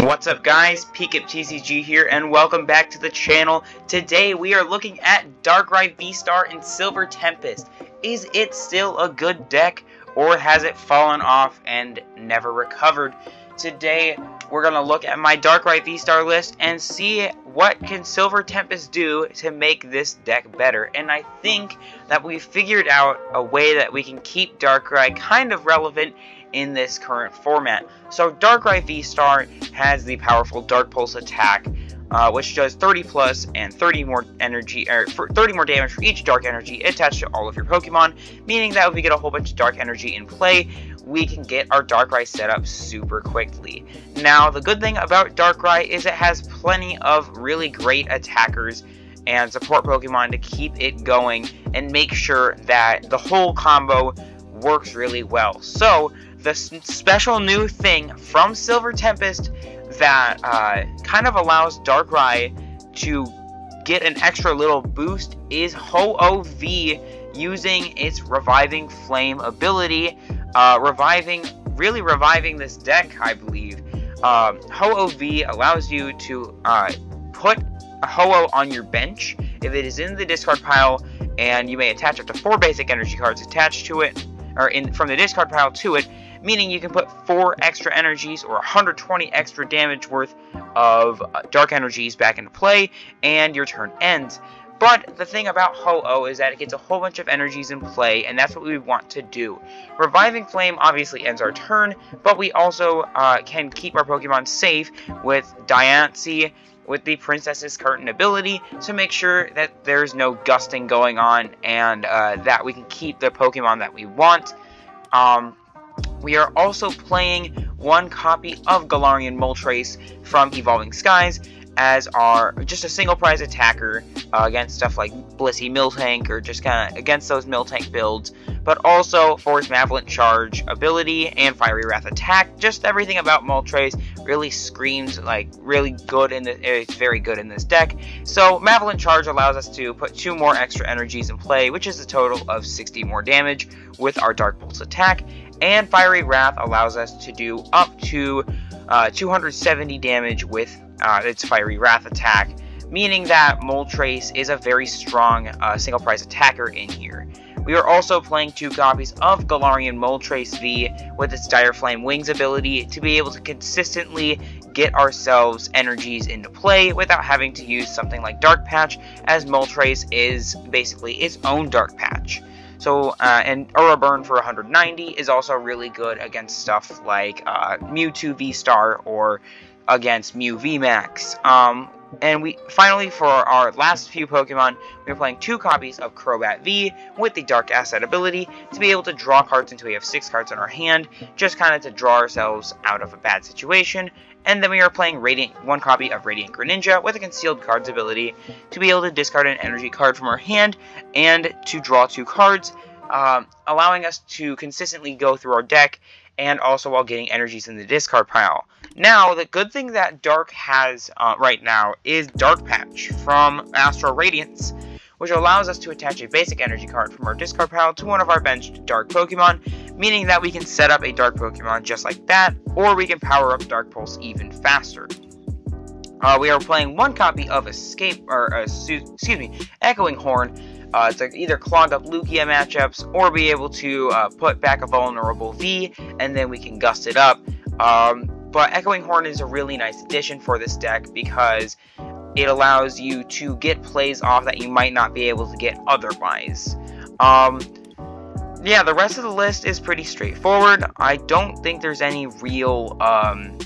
What's up guys, Pikip TCG here and welcome back to the channel. Today we are looking at Darkrai V-Star and Silver Tempest. Is it still a good deck or has it fallen off and never recovered? Today we're going to look at my Darkrai V-Star list and see what can Silver Tempest do to make this deck better. And I think that we figured out a way that we can keep Darkrai kind of relevant in this current format. So Darkrai V-Star has the powerful Dark Pulse attack, uh, which does 30 plus and 30 more energy, for 30 more damage for each Dark Energy attached to all of your Pokemon, meaning that if we get a whole bunch of Dark Energy in play, we can get our Darkrai set up super quickly. Now, the good thing about Darkrai is it has plenty of really great attackers and support Pokemon to keep it going and make sure that the whole combo works really well. So, the special new thing from Silver Tempest that uh, kind of allows Darkrai to get an extra little boost is Ho-Oh-V using its Reviving Flame ability, uh, reviving, really reviving this deck, I believe. Um, Ho-Oh-V allows you to uh, put a Ho-Oh on your bench if it is in the discard pile, and you may attach up to four basic energy cards attached to it, or in from the discard pile to it, meaning you can put 4 extra energies or 120 extra damage worth of uh, dark energies back into play, and your turn ends. But the thing about Ho-Oh is that it gets a whole bunch of energies in play, and that's what we want to do. Reviving Flame obviously ends our turn, but we also uh, can keep our Pokemon safe with Diancie, with the Princess's Curtain ability to make sure that there's no gusting going on, and uh, that we can keep the Pokemon that we want. Um, we are also playing one copy of Galarian Moltres from Evolving Skies as our just a single prize attacker uh, against stuff like Blissey Miltank or just kind of against those Miltank builds, but also for Force Malevolent Charge ability and Fiery Wrath attack. Just everything about Moltres really screams like really good in the it's very good in this deck. So Malevolent Charge allows us to put two more extra energies in play, which is a total of 60 more damage with our Dark Pulse attack, and Fiery Wrath allows us to do up to uh, 270 damage with uh, its Fiery Wrath attack, meaning that Moltres is a very strong uh, single prize attacker in here. We are also playing two copies of Galarian Moltres V with its Dire Flame Wings ability to be able to consistently get ourselves energies into play without having to use something like Dark Patch, as Moltres is basically its own Dark Patch. So, uh, and Aura Burn for 190 is also really good against stuff like uh, Mewtwo V-Star or against Mew VMAX. Um, and we finally, for our last few Pokemon, we're playing two copies of Crobat V with the Dark Asset ability to be able to draw cards until we have six cards in our hand, just kind of to draw ourselves out of a bad situation. And then we are playing Radiant, one copy of Radiant Greninja with a Concealed Cards ability to be able to discard an energy card from our hand and to draw two cards, um, allowing us to consistently go through our deck and also while getting energies in the discard pile. Now, the good thing that Dark has uh, right now is Dark Patch from Astral Radiance, which allows us to attach a basic energy card from our discard pile to one of our benched Dark Pokemon, meaning that we can set up a Dark Pokemon just like that, or we can power up Dark Pulse even faster. Uh, we are playing one copy of Escape, or uh, excuse me, Echoing Horn, uh, to either clog up Lugia matchups or be able to uh, put back a vulnerable V, and then we can gust it up. Um, but Echoing Horn is a really nice addition for this deck because it allows you to get plays off that you might not be able to get otherwise. Um, yeah, the rest of the list is pretty straightforward. I don't think there's any real um,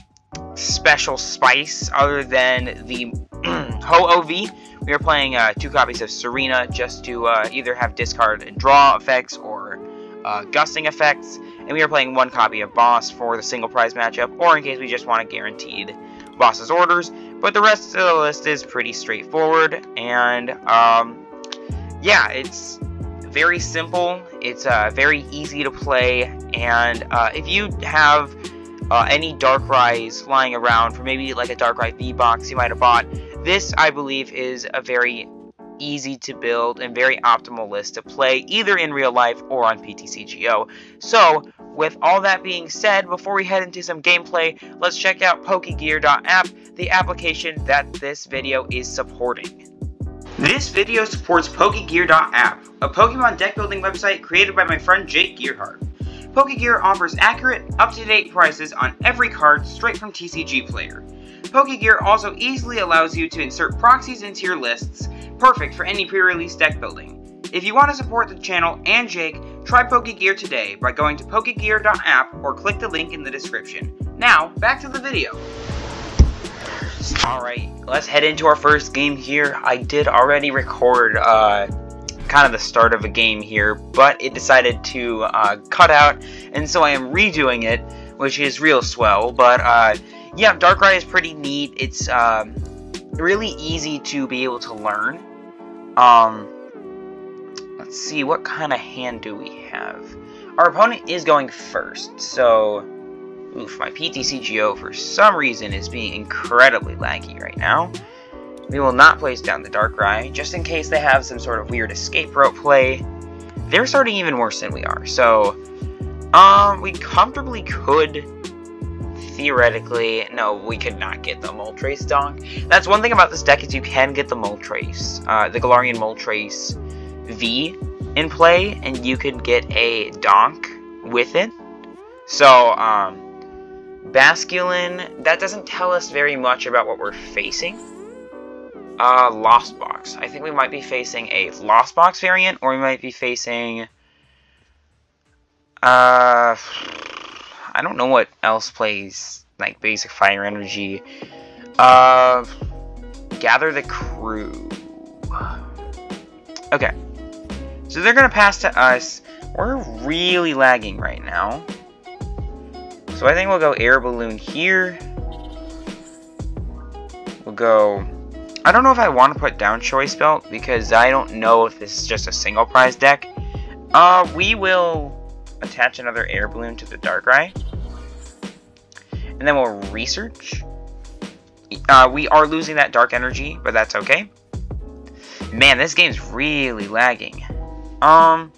special spice other than the Ho-Oh-V. We are playing uh, two copies of Serena just to uh, either have discard and draw effects or uh, gusting effects. And we are playing one copy of Boss for the single prize matchup, or in case we just want a guaranteed Boss's orders. But the rest of the list is pretty straightforward, and um, yeah, it's very simple. It's uh, very easy to play, and uh, if you have uh, any Darkrai's lying around for maybe like a Darkrai V box you might have bought, this, I believe, is a very easy to build and very optimal list to play either in real life or on PTCGO. So, with all that being said, before we head into some gameplay, let's check out Pokegear.app, the application that this video is supporting. This video supports Pokegear.app, a Pokemon deck building website created by my friend Jake Gearhart. Pokegear offers accurate, up-to-date prices on every card straight from TCG Player. Pokegear also easily allows you to insert proxies into your lists, perfect for any pre-release deck building. If you want to support the channel and Jake, try Pokegear today by going to pokegear.app or click the link in the description. Now, back to the video. Alright, let's head into our first game here. I did already record uh, kind of the start of a game here, but it decided to uh, cut out, and so I am redoing it, which is real swell. But uh, yeah, Darkrai is pretty neat. It's um, really easy to be able to learn. Um, let's see, what kind of hand do we have? Our opponent is going first, so... Oof, my PTCGO for some reason is being incredibly laggy right now. We will not place down the Darkrai, just in case they have some sort of weird escape rope play. They're starting even worse than we are, so... Um, we comfortably could... Theoretically, no, we could not get the Moltres Donk. That's one thing about this deck is you can get the Moltres, uh, the Galarian Moltres V in play, and you can get a Donk with it. So, um, Basculin, that doesn't tell us very much about what we're facing. Uh, Lost Box. I think we might be facing a Lost Box variant, or we might be facing... Uh, I don't know what else plays, like, basic fire energy. Uh, Gather the Crew. Okay. So they're going to pass to us. We're really lagging right now. So I think we'll go Air Balloon here. We'll go... I don't know if I want to put down Choice Belt, because I don't know if this is just a single prize deck. Uh, we will attach another Air Balloon to the Darkrai. And then we'll research. Uh, we are losing that Dark Energy, but that's okay. Man, this game's really lagging. Um,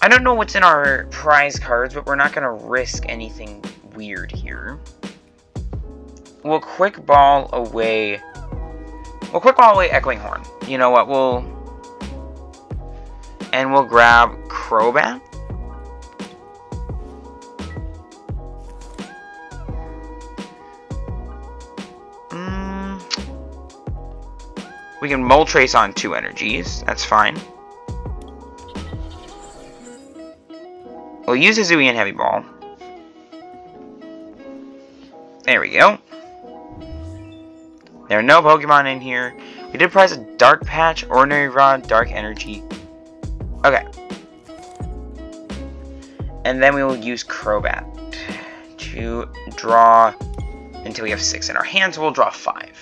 I don't know what's in our prize cards, but we're not going to risk anything weird here. We'll quick ball away. We'll quick ball away Echoing Horn. You know what? We'll. And we'll grab Crobat. Mm. We can Moltres on two energies. That's fine. We'll use Hisuian Heavy Ball. There we go. There are no Pokemon in here. We did prize a Dark Patch, Ordinary Rod, Dark Energy. Okay. And then we will use Crobat to draw until we have six in our hands. We'll draw five.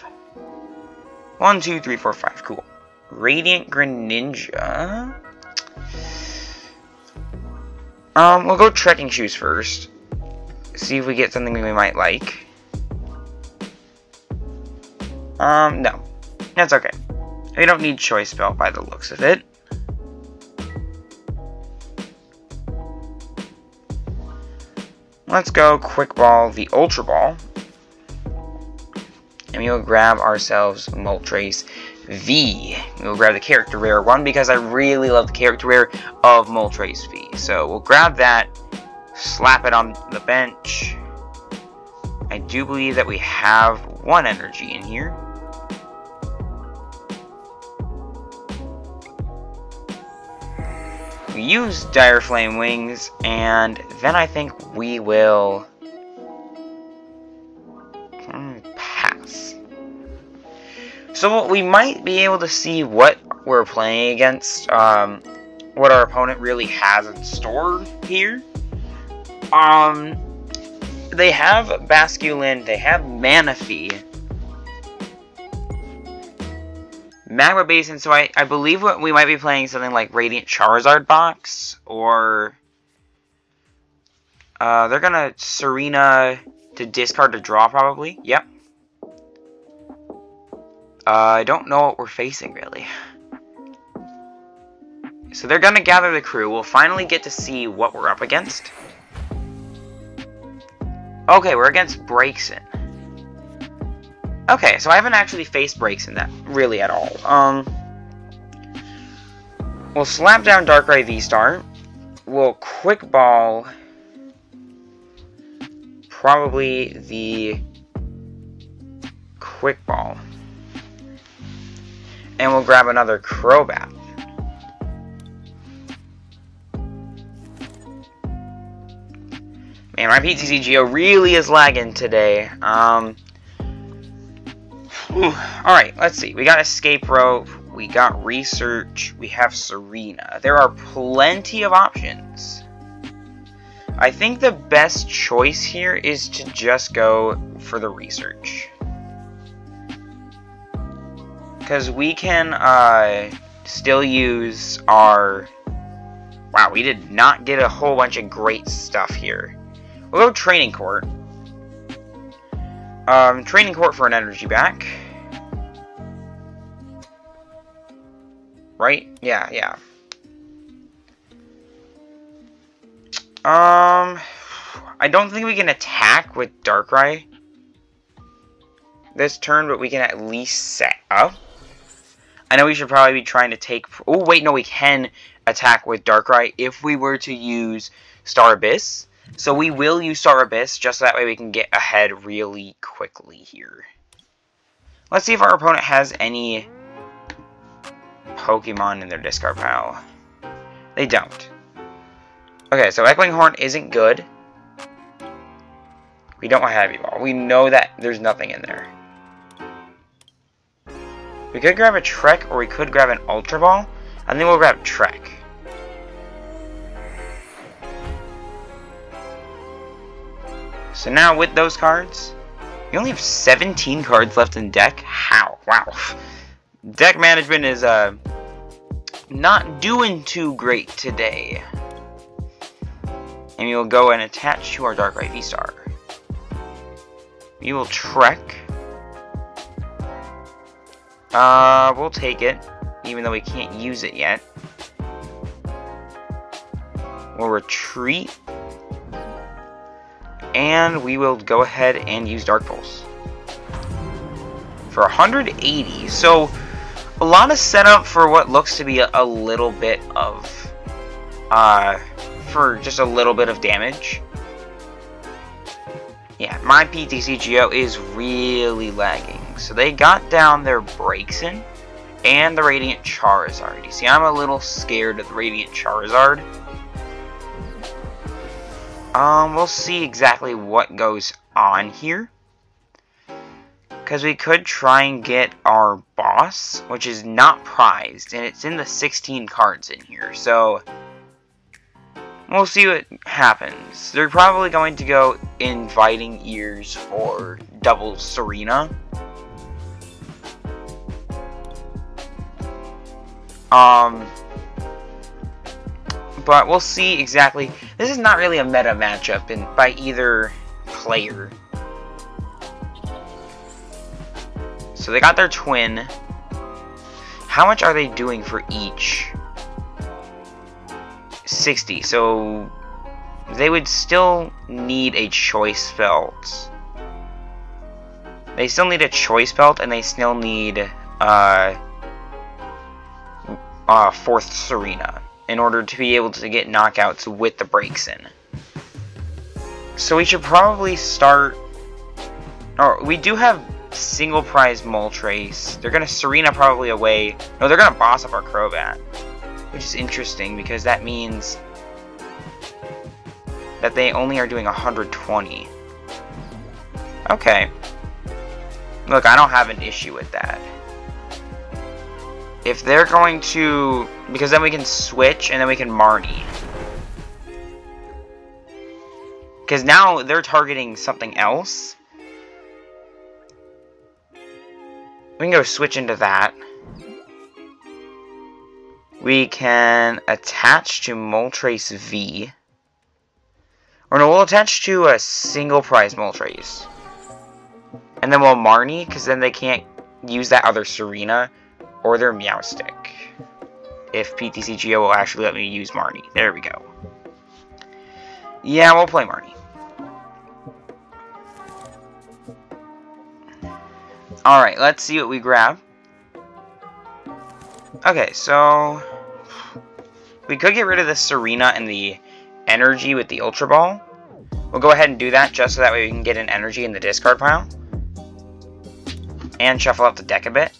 One, two, three, four, five. Cool. Radiant Greninja. Um, we'll go trekking shoes first. See if we get something we might like. Um, no. That's okay. We don't need choice belt by the looks of it. Let's go quick ball the Ultra Ball. And we'll grab ourselves Moltres V. We'll grab the character rare one because I really love the character rare of Moltres V. So we'll grab that, slap it on the bench. I do believe that we have one energy in here. We use Dire Flame Wings, and then I think we will So we might be able to see what we're playing against, um, what our opponent really has in store here. Um, they have Basculin, they have Manaphy, Magma Basin, so I, I believe what we might be playing something like Radiant Charizard box, or uh, they're gonna Serena to discard to draw probably, yep. Uh, I don't know what we're facing, really. so they're gonna gather the crew. We'll finally get to see what we're up against. Okay, we're against Braixen. Okay, so I haven't actually faced Braixen that really at all. Um, we'll slap down Darkrai V-Star. We'll quick ball probably the quick ball. And we'll grab another Crobat. Man, my PTCGO really is lagging today. Um, Alright, let's see. We got Escape Rope, we got Research, we have Serena. There are plenty of options. I think the best choice here is to just go for the Research. Because we can uh, still use our... Wow, we did not get a whole bunch of great stuff here. We'll go training court. Um, training court for an energy back. Right? Yeah, yeah. Um, I don't think we can attack with Darkrai this turn, but we can at least set up. I know we should probably be trying to take... Oh, wait, no, we can attack with Darkrai if we were to use Star Abyss. So we will use Star Abyss, just so that way we can get ahead really quickly here. Let's see if our opponent has any Pokemon in their discard pile. They don't. Okay, so Echoing Horn isn't good. We don't want Heavy Ball. We know that there's nothing in there. We could grab a Trek, or we could grab an Ultra Ball. I think we'll grab Trek. So now with those cards, you only have 17 cards left in deck? How? Wow. Deck management is uh, not doing too great today. And we will go and attach to our Darkrai V-Star. We will Trek. Uh, we'll take it, even though we can't use it yet. We'll retreat and we will go ahead and use Dark Pulse. For 180, so a lot of setup for what looks to be a, a little bit of, uh, for just a little bit of damage. Yeah, my PTCGO is really lagging. So they got down their Braixen and the Radiant Charizard. You see, I'm a little scared of the Radiant Charizard. Um, we'll see exactly what goes on here. Because we could try and get our boss, which is not prized, and it's in the 16 cards in here, so... We'll see what happens. They're probably going to go Inviting Ears or Double Serena. Um, but we'll see exactly. This is not really a meta matchup in, by either player. So they got their twin. How much are they doing for each? 60. So they would still need a choice belt. They still need a choice belt, and they still need uh, uh, fourth Serena in order to be able to get knockouts with the Braixen. So we should probably start... Or we do have single prize Moltres. They're going to Serena probably away. No, they're going to boss up our Crobat. Which is interesting because that means that they only are doing 120. Okay. Look, I don't have an issue with that if they're going to... Because then we can switch, and then we can Marnie. Because now they're targeting something else. We can go switch into that. We can attach to Moltres V. Or no, we'll attach to a single prize Moltres. And then we'll Marnie, because then they can't use that other Serena or their Meow Stick. if PTCGO will actually let me use Marnie. There we go. Yeah, we'll play Marnie. Alright, let's see what we grab. Okay, so... We could get rid of the Serena and the energy with the Ultra Ball. We'll go ahead and do that just so that way we can get an energy in the discard pile. And shuffle up the deck a bit.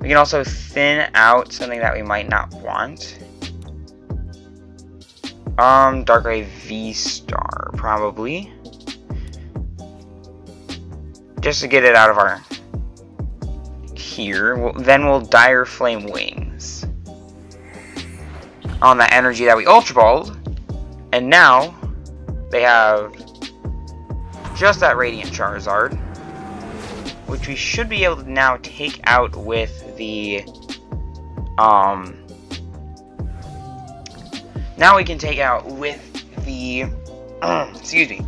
We can also thin out something that we might not want. Um, Darkrai V-Star, probably. Just to get it out of our... Here. We'll, then we'll Dire Flame Wings. On the energy that we Ultra Balled. And now, they have just that Radiant Charizard, which we should be able to now take out with the, um, now we can take out with the, excuse me,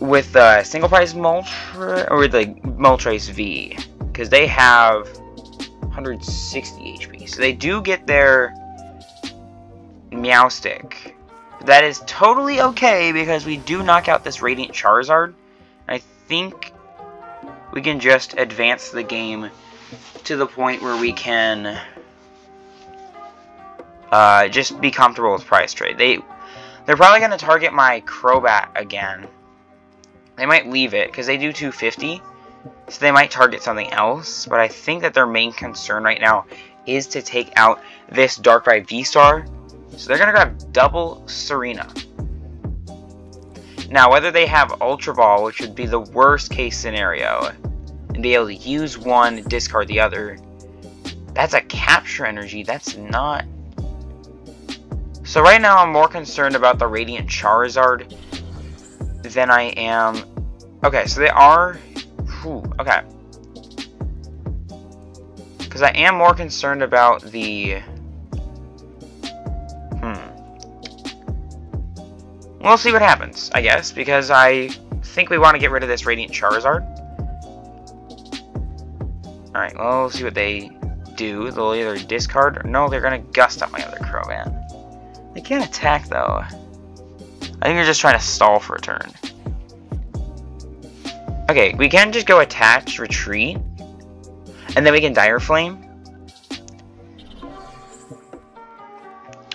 with the single prize Moltres, or with the Moltres V, because they have 160 HP, so they do get their Meow Stick. that is totally okay because we do knock out this Radiant Charizard. I think we can just advance the game to the point where we can uh, just be comfortable with prize trade. They, they're probably going to target my Crobat again. They might leave it because they do 250. So they might target something else. But I think that their main concern right now is to take out this Darkrai V-Star so they're going to grab double Serena. Now, whether they have Ultra Ball, which would be the worst case scenario, and be able to use one, discard the other, that's a capture energy. That's not... So right now, I'm more concerned about the Radiant Charizard than I am... Okay, so they are... Whew, okay. Because I am more concerned about the... Hmm. We'll see what happens, I guess, because I think we want to get rid of this Radiant Charizard. Alright, well, we'll see what they do. They'll either discard, or no, they're to gust up my other Crobat. They can't attack, though. I think they're just trying to stall for a turn. Okay, we can just go attach, retreat, and then we can Dire Flame.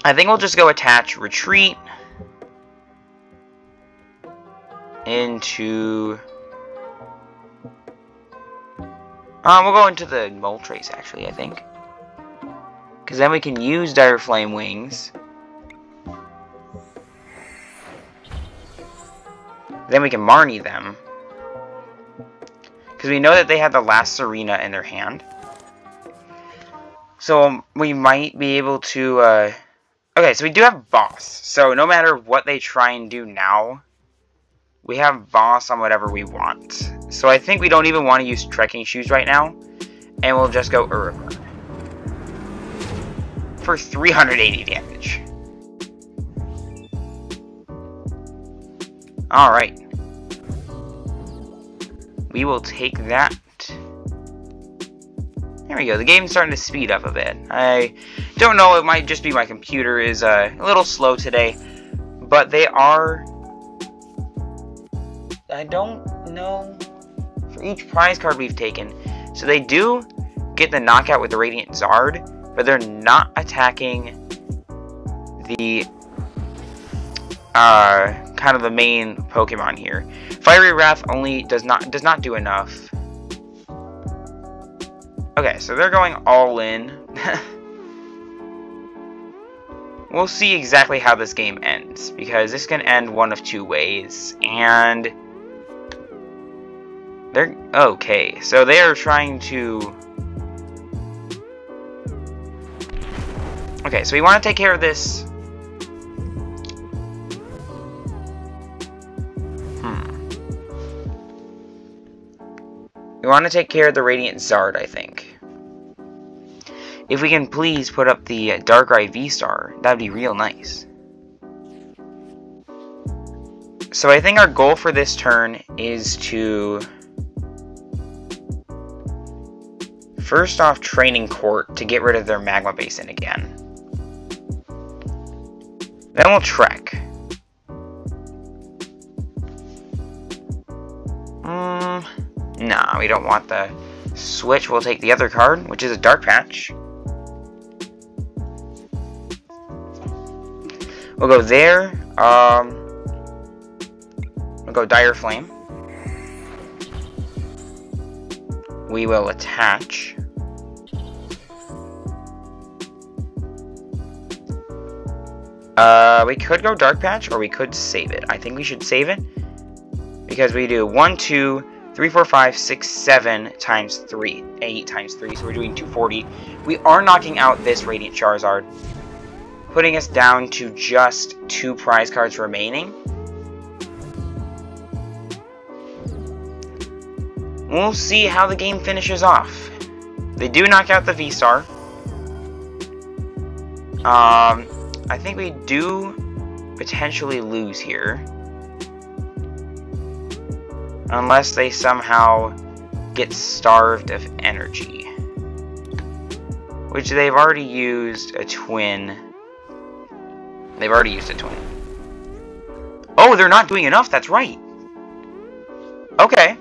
I think we'll just go attach, retreat, into... Um, we'll go into the mole Moltres, actually, I think. Because then we can use Dire Flame Wings. Then we can Marnie them. Because we know that they have the last Serena in their hand. So um, we might be able to... Uh... Okay, so we do have Boss. So no matter what they try and do now, we have Boss on whatever we want. So I think we don't even want to use trekking shoes right now. And we'll just go Urimer. For 380 damage. Alright. We will take that. There we go. The game's starting to speed up a bit. I don't know. It might just be my computer is uh, a little slow today. But they are I don't know for each prize card we've taken. So they do get the knockout with the Radiant Zard, but they're not attacking the uh, kind of the main Pokemon here. Fiery Wrath only does not does not do enough. Okay, so they're going all in. we'll see exactly how this game ends, because this can end one of two ways, and they're okay. So they are trying to. Okay, so we want to take care of this. Hmm. We want to take care of the Radiant Zard, I think. If we can please put up the uh, Darkrai V-Star, that'd be real nice. So I think our goal for this turn is to First off, Training Court to get rid of their Magma Basin again. Then we'll Trek. Hmm, nah, we don't want the switch. We'll take the other card, which is a Dark Patch. We'll go there. Um, we'll go Dire Flame. We will attach. Uh, we could go Dark Patch, or we could save it. I think we should save it. Because we do 1, 2, 3, 4, 5, 6, 7 times 3. 8 times 3, so we're doing 240. We are knocking out this Radiant Charizard putting us down to just two prize cards remaining. We'll see how the game finishes off. They do knock out the V-Star. Um, I think we do potentially lose here. Unless they somehow get starved of energy. Which they've already used a twin They've already used a twin. Oh, they're not doing enough, that's right. Okay.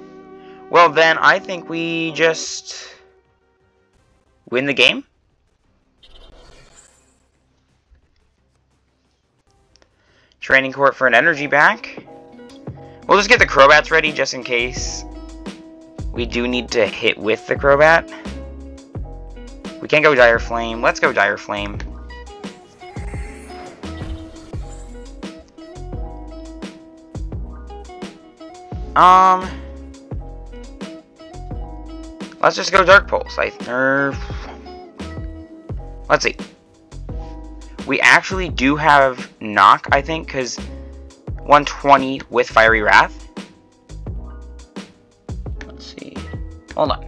Well, then I think we just win the game. Training court for an energy back. We'll just get the Crobats ready just in case we do need to hit with the Crobat. We can't go Dire Flame. Let's go Dire Flame. Um, let's just go Dark Pulse. I, er, let's see. We actually do have Knock, I think, because 120 with Fiery Wrath. Let's see. Hold on.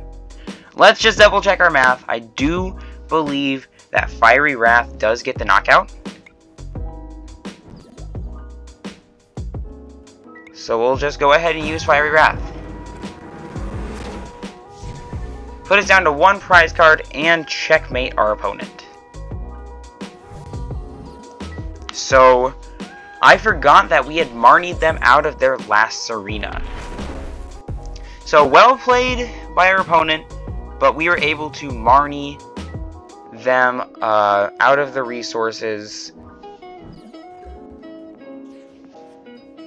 Let's just double check our math. I do believe that Fiery Wrath does get the knockout. So we'll just go ahead and use Fiery Wrath. Put us down to one prize card and checkmate our opponent. So, I forgot that we had Marnied them out of their last Serena. So, well played by our opponent, but we were able to Marnie them uh, out of the resources.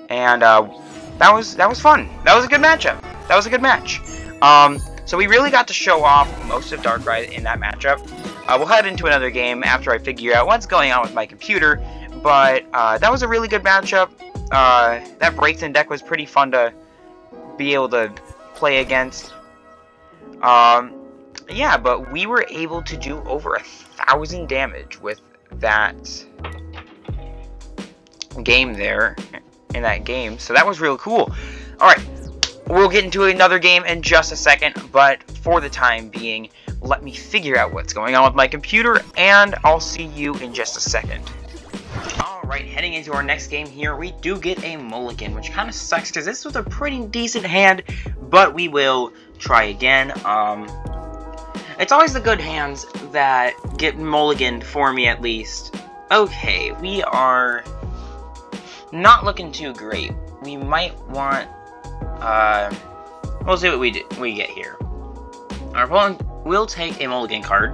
And uh, that was that was fun. That was a good matchup. That was a good match. Um, so we really got to show off most of Darkrai in that matchup. Uh, we'll head into another game after I figure out what's going on with my computer. But uh, that was a really good matchup. Uh, that Braixen deck was pretty fun to be able to play against. Um, yeah, but we were able to do over a thousand damage with that game there in that game. So that was real cool. Alright, we'll get into another game in just a second, but for the time being, let me figure out what's going on with my computer, and I'll see you in just a second. Alright, heading into our next game here, we do get a mulligan, which kind of sucks, because this was a pretty decent hand, but we will try again. Um, it's always the good hands that get mulliganed for me, at least. Okay, we are not looking too great. We might want, uh, we'll see what we, do, we get here. Our opponent will take a mulligan card.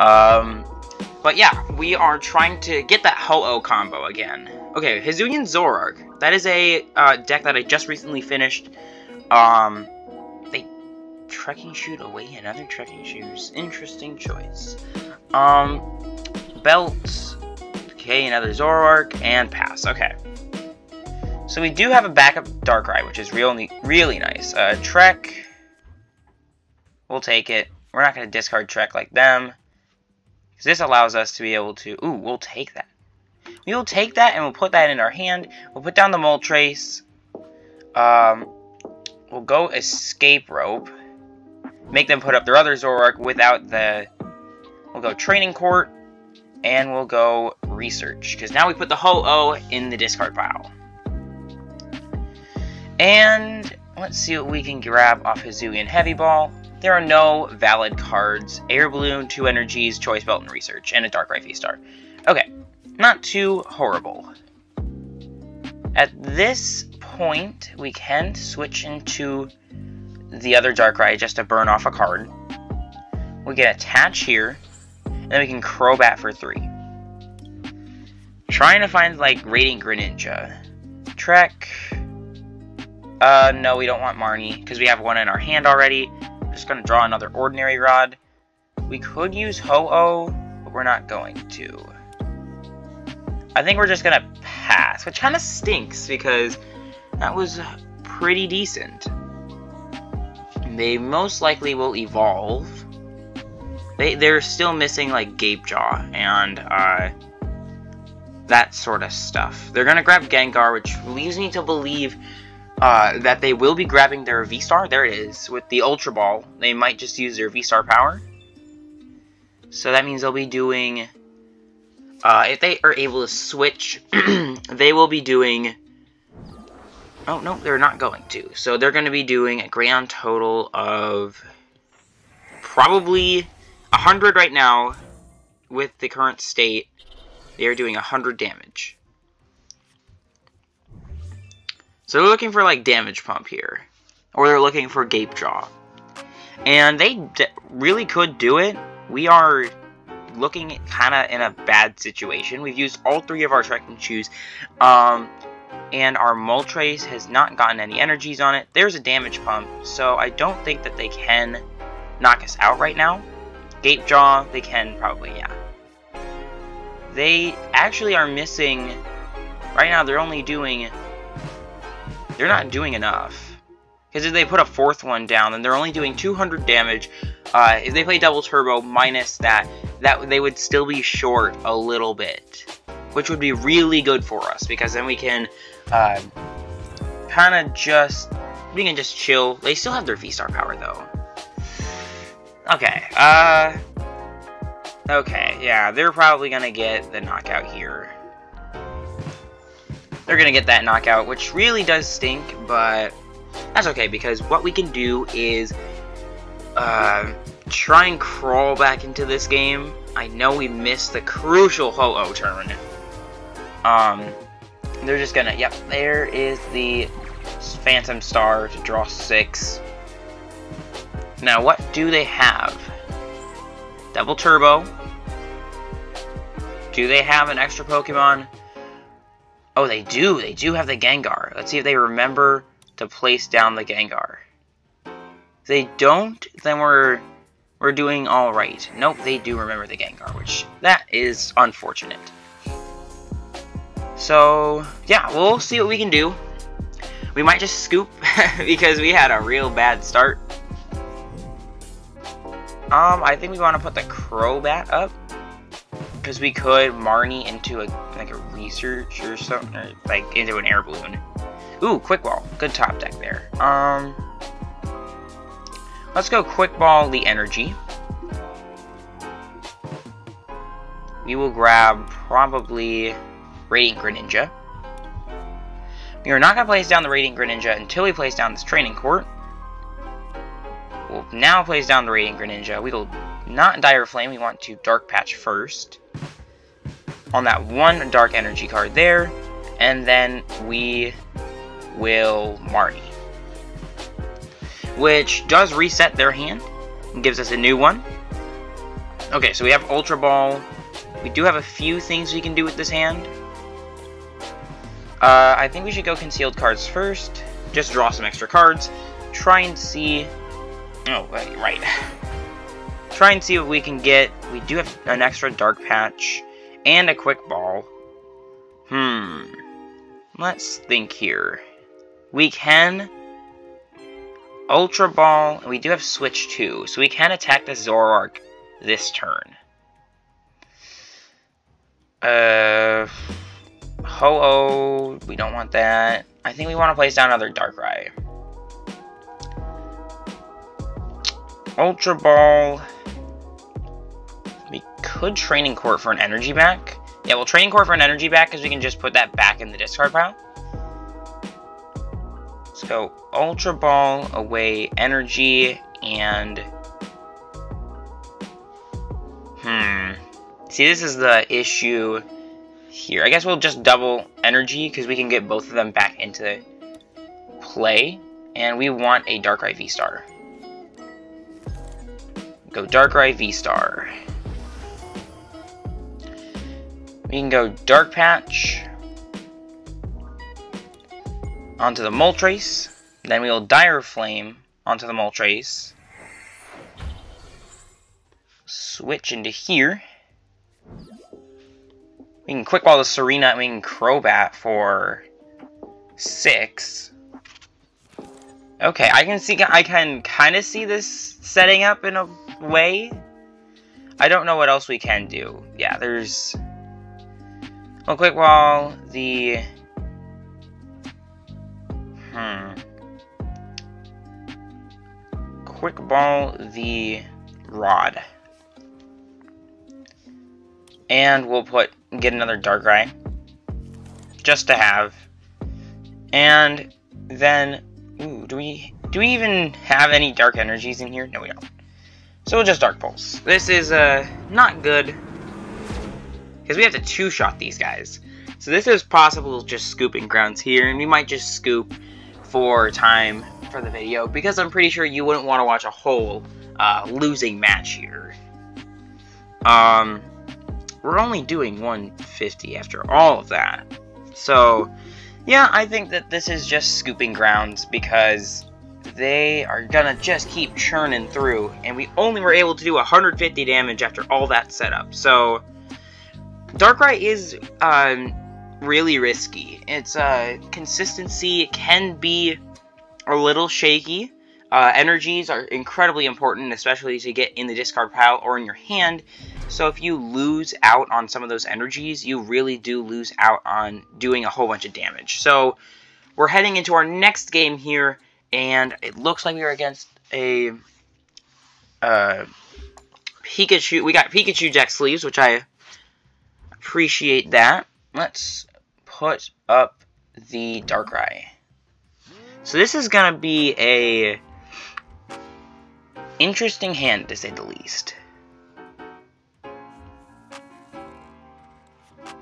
Um, but yeah, we are trying to get that Ho-Oh combo again. Okay, Hisuian Zoroark. That is a uh, deck that I just recently finished. Um, they trekking shoot away another trekking shoes. Interesting choice. Um, belt Okay, another Zoroark, and pass. Okay. So we do have a backup Darkrai, which is really, really nice. Uh, Trek. We'll take it. We're not going to discard Trek like them. Because this allows us to be able to... Ooh, we'll take that. We will take that and we'll put that in our hand. We'll put down the Moltres. Um, we'll go Escape Rope. Make them put up their other Zoroark without the... We'll go Training Court and we'll go research, because now we put the Ho-Oh in the discard pile. And let's see what we can grab off Hisuian Heavy Ball. there are no valid cards. Air Balloon, two energies, Choice Belt, and Research, and a Darkrai V-Star. Okay, not too horrible. At this point, we can switch into the other Darkrai just to burn off a card. We can attach here, and then we can Crobat for three. Trying to find, like, Radiant Greninja. Trek. Uh, no, we don't want Marnie, because we have one in our hand already. I'm just going to draw another Ordinary Rod. We could use Ho-Oh, but we're not going to. I think we're just going to pass, which kind of stinks, because that was pretty decent. They most likely will evolve. They, they're still missing, like, Gape Jaw, and, uh, that sort of stuff. They're going to grab Gengar, which leaves me to believe uh, that they will be grabbing their V-Star. There it is. With the Ultra Ball, they might just use their V-Star power. So that means they'll be doing... Uh, if they are able to switch, they will be doing... Oh, no, they're not going to. So they're going to be doing a grand total of probably 100 right now with the current state they are doing 100 damage. So they're looking for, like, damage pump here. Or they're looking for gape jaw. And they really could do it. We are looking kind of in a bad situation. We've used all three of our trekking shoes. Um, and our Moltres has not gotten any energies on it. There's a damage pump, so I don't think that they can knock us out right now. Gape Jaw, they can probably, yeah they actually are missing, right now they're only doing, they're not doing enough. Because if they put a fourth one down, then they're only doing 200 damage. Uh, if they play double turbo minus that, that they would still be short a little bit. Which would be really good for us, because then we can uh, kind of just, we can just chill. They still have their V-Star power, though. Okay, uh, Okay, yeah, they're probably gonna get the knockout here. They're gonna get that knockout, which really does stink, but that's okay, because what we can do is uh, try and crawl back into this game. I know we missed the crucial Ho-Oh tournament. Um, they're just gonna, yep, there is the Phantom Star to draw six. Now, what do they have? Double Turbo. Do they have an extra Pokemon? Oh, they do. They do have the Gengar. Let's see if they remember to place down the Gengar. If they don't, then we're we're doing all right. Nope, they do remember the Gengar, which that is unfortunate. So, yeah, we'll see what we can do. We might just scoop because we had a real bad start. Um, I think we want to put the Crobat up. Because we could Marnie into a like a research or something, or like into an air balloon. Ooh, quick ball. Good top deck there. Um, let's go quick ball the energy. We will grab probably Radiant Greninja. We are not going to place down the Radiant Greninja until we place down this training court. We'll now place down the Radiant Greninja. We will not Dire Flame, we want to Dark Patch first. On that one Dark Energy card there. And then we will Marnie. Which does reset their hand. And gives us a new one. Okay, so we have Ultra Ball. We do have a few things we can do with this hand. Uh, I think we should go Concealed Cards first. Just draw some extra cards. Try and see Oh, right. Try and see what we can get. We do have an extra Dark Patch and a Quick Ball. Hmm. Let's think here. We can Ultra Ball, and we do have Switch 2, so we can attack the Zoroark this turn. Uh, Ho-Oh, we don't want that. I think we want to place down another Darkrai. Ultra Ball. We could Training Court for an energy back. Yeah, we'll Training Court for an energy back because we can just put that back in the discard pile. Let's go Ultra Ball away energy and... Hmm. See, this is the issue here. I guess we'll just double energy because we can get both of them back into play. And we want a Darkrai V-Star. Go Darkrai V-Star. We can go Dark Patch onto the Moltres. Then we will Dire Flame onto the Moltres. Switch into here. We can Quick Ball the Serena and we can Crobat for six. Okay, I can see, I can kind of see this setting up in a way. I don't know what else we can do. Yeah, there's a quick ball, the hmm quick ball the rod. And we'll put get another Darkrai. Just to have. And then ooh, do we do we even have any dark energies in here? No we don't. So we'll just Dark Pulse. This is uh not good. Because we have to two-shot these guys. So this is possible just scooping grounds here, and we might just scoop for time for the video, because I'm pretty sure you wouldn't want to watch a whole uh, losing match here. Um, we're only doing 150 after all of that. So, yeah, I think that this is just scooping grounds because they are gonna just keep churning through, and we only were able to do 150 damage after all that setup. So, Darkrai is um, really risky. Its uh, consistency can be a little shaky. Uh, energies are incredibly important, especially to get in the discard pile or in your hand. So if you lose out on some of those energies, you really do lose out on doing a whole bunch of damage. So we're heading into our next game here, and it looks like we are against a uh, Pikachu. We got Pikachu deck sleeves, which I appreciate that. Let's put up the Darkrai. So this is going to be a interesting hand, to say the least.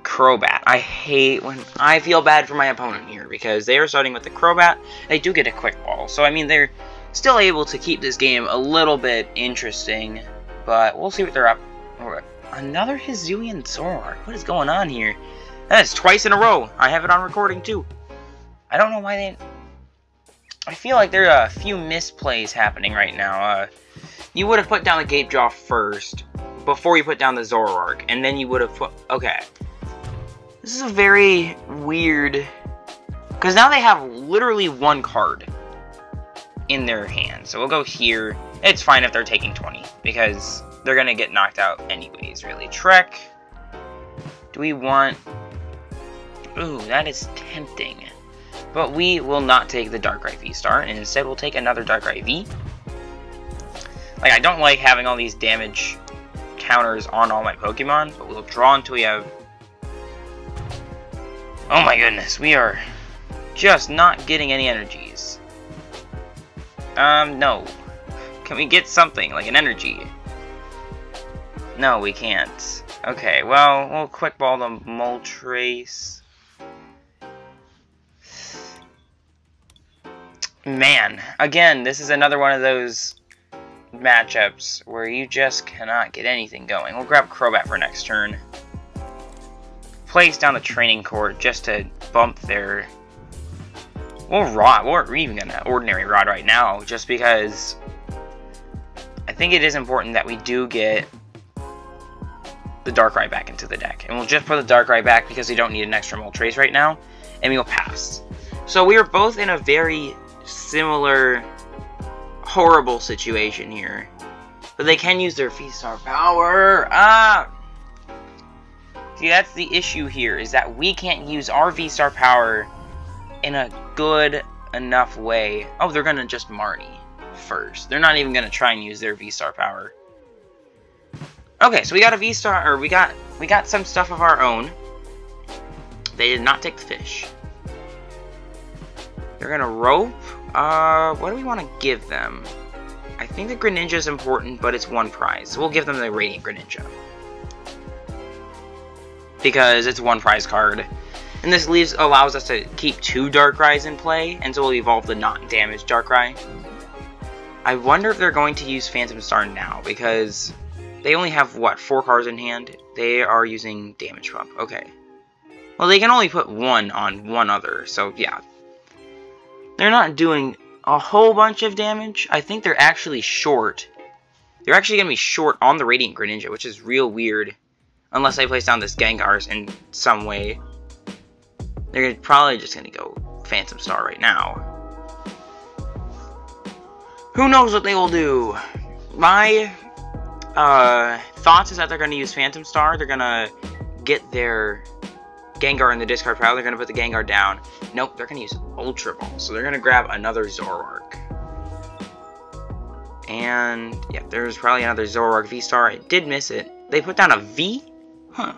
Crobat. I hate when I feel bad for my opponent here because they are starting with the Crobat. They do get a quick ball, so I mean they're still able to keep this game a little bit interesting, but we'll see what they're up. Another Hisuian Zoroark. What is going on here? That's twice in a row. I have it on recording too. I don't know why they. I feel like there are a few misplays happening right now. Uh, you would have put down the Gapejaw first before you put down the Zoroark, and then you would have put. Okay. This is a very weird. Because now they have literally one card in their hand. So we'll go here. It's fine if they're taking 20, because they're to get knocked out anyways, really. Trek. Do we want... Ooh, that is tempting. But we will not take the Darkrai V-Star, and instead we'll take another Darkrai V. Like, I don't like having all these damage counters on all my Pokemon, but we'll draw until we have... Oh my goodness, we are just not getting any energies. Um, no. Can we get something, like an energy? No, we can't. Okay, well, we'll quick ball the Moltres. Man, again, this is another one of those matchups where you just cannot get anything going. We'll grab Crobat for next turn. Place down the training court just to bump their... We'll rod. We're even gonna ordinary rod right now, just because I think it is important that we do get the Darkrai back into the deck. And we'll just put the Darkrai back because we don't need an extra Moltres right now. And we will pass. So we are both in a very similar, horrible situation here. But they can use their V-Star power. Ah! See, that's the issue here, is that we can't use our V-Star power in a good enough way. Oh, they're to just Marnie first. They're not even to try and use their V-Star power. Okay, so we got a V-Star, or we got, we got some stuff of our own. They did not take the fish. They're gonna rope. Uh, what do we want to give them? I think the Greninja is important, but it's one prize. So we'll give them the Radiant Greninja. Because it's one prize card. And this leaves allows us to keep two Darkrai's in play, and so we'll evolve the not damaged Darkrai. I wonder if they're going to use Phantom Star now, because they only have, what, four cards in hand? They are using Damage Pump. Okay. Well, they can only put one on one other, so yeah. They're not doing a whole bunch of damage. I think they're actually short. They're actually going to be short on the Radiant Greninja, which is real weird. Unless I place down this Gengar's in some way. They're probably just going to go Phantom Star right now. Who knows what they will do? My uh, thoughts is that they're going to use Phantom Star. They're going to get their Gengar in the discard pile. They're going to put the Gengar down. Nope, they're going to use Ultra Ball. So they're going to grab another Zoroark. And, yeah, there's probably another Zoroark V-Star. I did miss it. They put down a V? Huh.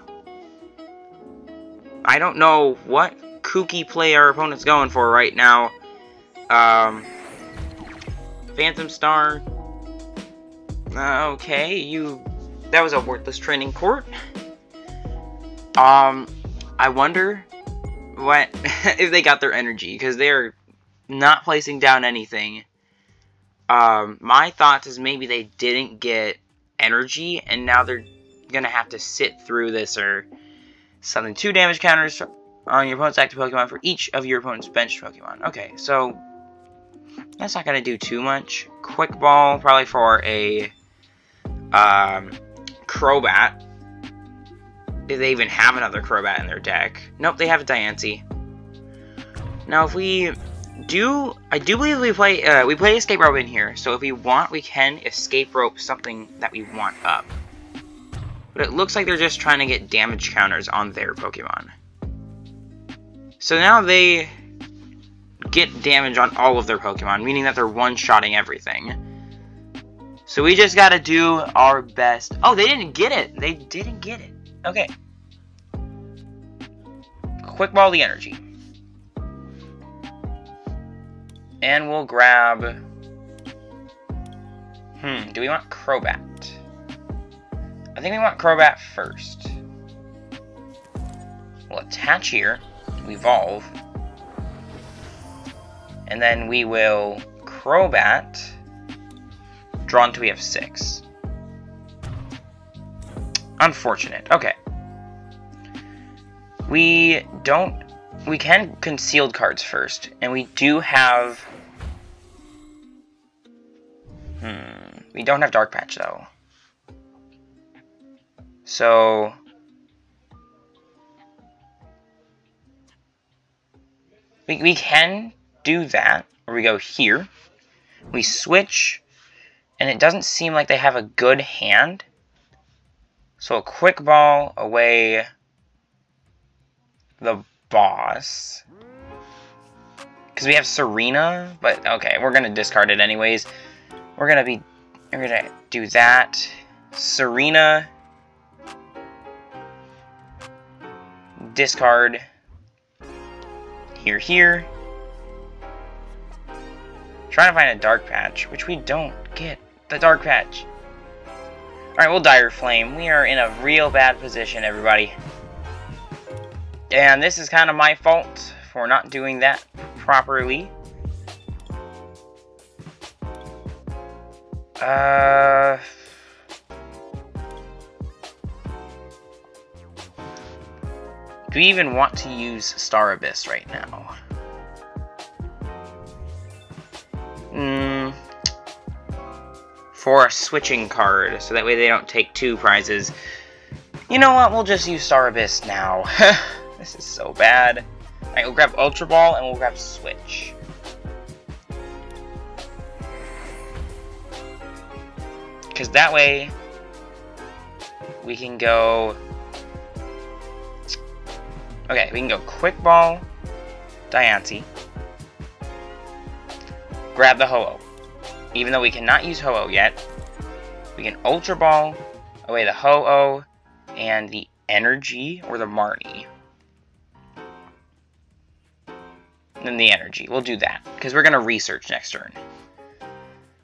I don't know what kooky play our opponent's going for right now. Um, Phantom Star. Okay, you... That was a worthless training court. Um, I wonder what if they got their energy, because they're not placing down anything. Um, my thoughts is maybe they didn't get energy, and now they're gonna have to sit through this or something. Two damage counters on your opponent's active Pokemon for each of your opponent's benched Pokemon. Okay, so that's not gonna do too much. Quick Ball, probably for a um, Crobat. Do they even have another Crobat in their deck? Nope, they have a Diancie. Now, if we do, I do believe we play, uh, we play Escape Rope in here, so if we want, we can Escape Rope something that we want up. But it looks like they're just trying to get damage counters on their Pokemon. So now they get damage on all of their Pokemon, meaning that they're one-shotting everything. So we just gotta do our best. Oh, they didn't get it! They didn't get it. Okay. Quick ball the energy. And we'll grab... Hmm, do we want Crobat? I think we want Crobat first. We'll attach here, evolve, and then we will Crobat, draw until we have six. Unfortunate. Okay. We don't... We can concealed cards first, and we do have... Hmm. We don't have Dark Patch, though. So... We, we can do that, or we go here. We switch, and it doesn't seem like they have a good hand. So a quick ball away the boss. Because we have Serena, but okay, we're going to discard it anyways. We're going to be, we're going to do that. Serena. Discard. Here, here. Trying to find a dark patch, which we don't get. The dark patch. Alright, we'll Dire Flame. We are in a real bad position, everybody. And this is kind of my fault for not doing that properly. Uh... Do we even want to use Star Abyss right now? Hmm for a switching card, so that way they don't take two prizes. You know what, we'll just use Star Abyss now. this is so bad. Alright, we'll grab Ultra Ball and we'll grab Switch. Because that way, we can go... Okay, we can go Quick Ball, Diancie, grab the Ho-Oh. Even though we cannot use Ho-Oh yet, we can Ultra Ball away the Ho-Oh and the Energy or the Marnie. than the energy. We'll do that, because we're going to research next turn.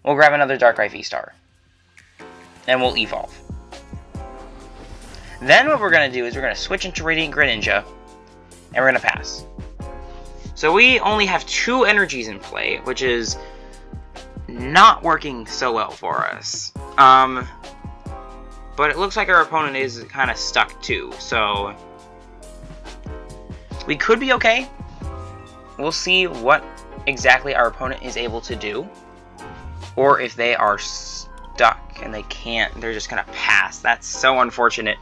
We'll grab another Darkrai V-Star. And we'll evolve. Then what we're going to do is we're going to switch into Radiant Greninja, and we're going to pass. So we only have two energies in play, which is not working so well for us. Um, but it looks like our opponent is kind of stuck too, so we could be okay. We'll see what exactly our opponent is able to do, or if they are stuck and they can't, they're just gonna pass. That's so unfortunate.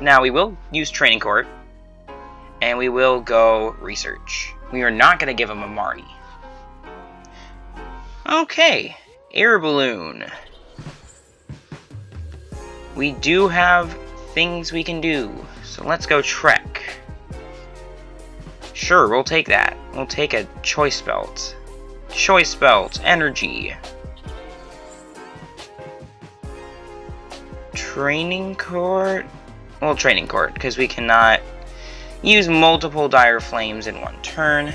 Now we will use Training Court, and we will go Research. We are not gonna give him a Marnie. Okay, Air Balloon. We do have things we can do, so let's go trek. Sure, we'll take that. We'll take a Choice Belt. Choice Belt, Energy. Training Court? Well, Training Court, because we cannot use multiple Dire Flames in one turn.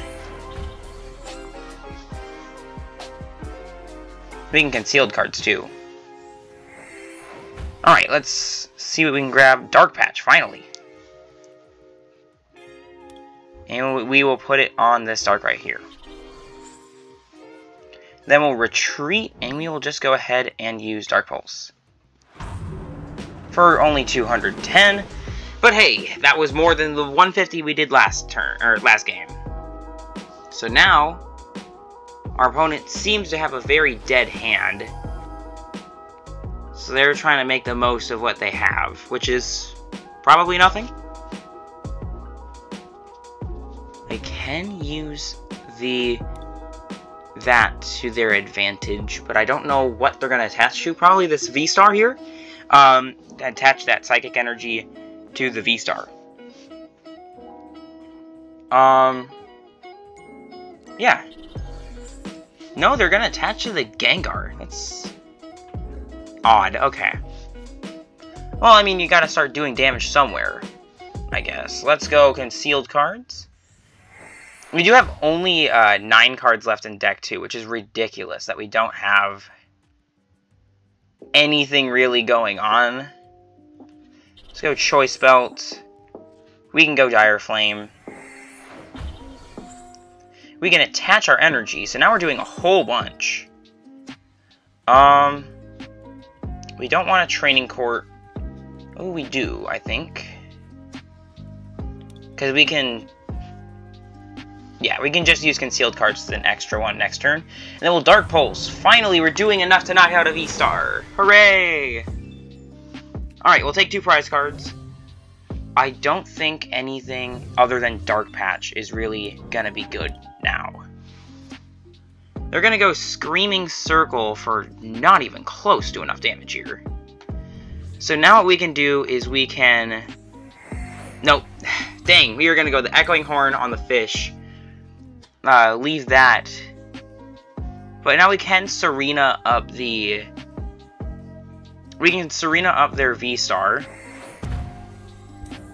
Can concealed cards too. Alright, let's see what we can grab. Dark Patch, finally. And we will put it on this Dark right here. Then we'll retreat, and we will just go ahead and use Dark Pulse. For only 210. But hey, that was more than the 150 we did last turn, or last game. So now, our opponent seems to have a very dead hand. So they're trying to make the most of what they have, which is probably nothing. They can use the that to their advantage, but I don't know what they're going to attach to. Probably this V-Star here. Um, attach that Psychic Energy to the V-Star. Um, yeah, no, they're gonna attach to the Gengar. That's odd. Okay. Well, I mean, you gotta start doing damage somewhere, I guess. Let's go concealed cards. We do have only uh, nine cards left in deck two, which is ridiculous that we don't have anything really going on. Let's go Choice Belt. We can go Dire Flame we can attach our energy. So now we're doing a whole bunch. Um, we don't want a training court. Oh, we do, I think. Because we can... Yeah, we can just use concealed cards as an extra one next turn. And then we'll Dark Pulse. Finally, we're doing enough to knock out a V-Star. Hooray! Alright, we'll take two prize cards. I don't think anything other than Dark Patch is really gonna be good now. They're gonna go Screaming Circle for not even close to enough damage here. So now what we can do is we can... Nope. Dang, we are gonna go the Echoing Horn on the fish. Uh, leave that. But now we can Serena up the... We can Serena up their V-Star.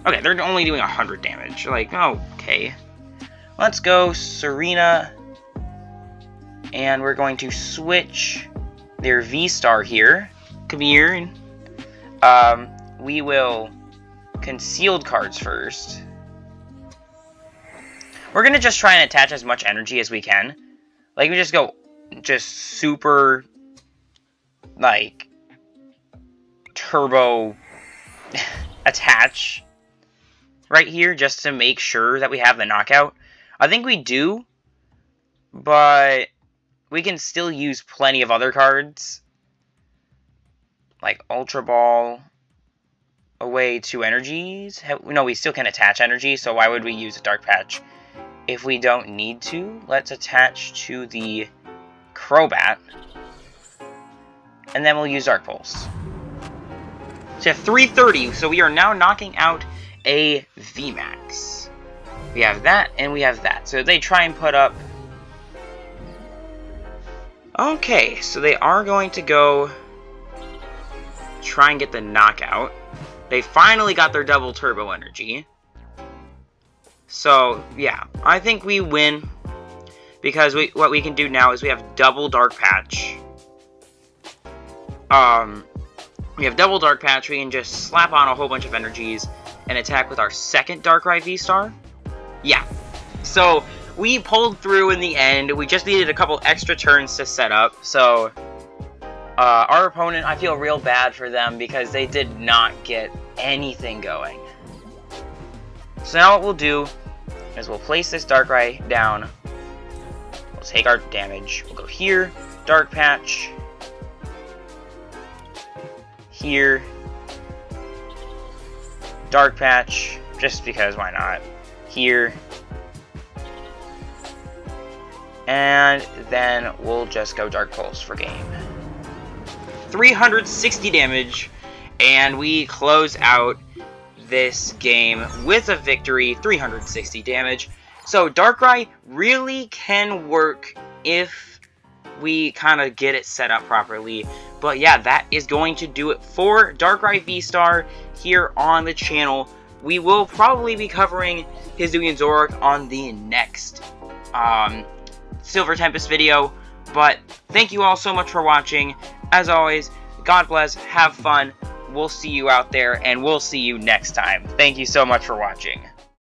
Okay, they're only doing 100 damage. Like, okay. Let's go Serena. And we're going to switch their V-Star here. Come here. Um, we will concealed cards first. We're going to just try and attach as much energy as we can. Like, we just go just super, like, turbo attach right here just to make sure that we have the knockout. I think we do, but we can still use plenty of other cards. Like Ultra Ball, away two energies. No, we still can attach energy, so why would we use a Dark Patch if we don't need to? Let's attach to the Crobat. And then we'll use Dark Pulse. So 330, so we are now knocking out a VMAX. We have that, and we have that. So they try and put up... Okay, so they are going to go try and get the knockout. They finally got their double turbo energy. So, yeah, I think we win. because we what we can do now is we have double Dark Patch. Um, we have double Dark Patch. We can just slap on a whole bunch of energies and attack with our second Darkrai V-Star. Yeah. So we pulled through in the end. We just needed a couple extra turns to set up. So uh, our opponent, I feel real bad for them because they did not get anything going. So now what we'll do is we'll place this Darkrai down. We'll take our damage. We'll go here, Dark Patch. Here. Dark Patch, just because why not. Here. And then we'll just go Dark Pulse for game. 360 damage, and we close out this game with a victory, 360 damage. So Darkrai really can work if we kind of get it set up properly. But yeah, that is going to do it for Darkrai V-Star here on the channel. We will probably be covering Hisuian Zoroark on the next um, Silver Tempest video. But thank you all so much for watching. As always, God bless, have fun, we'll see you out there, and we'll see you next time. Thank you so much for watching.